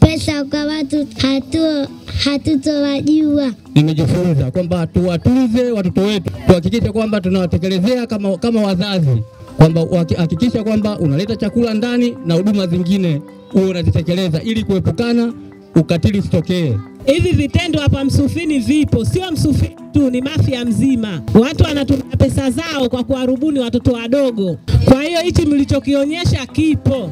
pesa kwa watu hatu hatutowajua. Nimejifunza kwamba tuwatunze watoto wetu, tuhakikishe kwamba tunawatekelezea kama, kama wazazi kwamba hakikisha kwamba unaleta chakula ndani na huduma zingine uwe unazitekeleza ili kuepukana ukatili usitokee. Hivi vitendo hapa Msufini vipo, sio Msufini tu, ni Mafia mzima. Watu wanatumia pesa zao kwa kuwarubuni watoto wadogo. Kwa hiyo hichi mlichokionyesha kipo.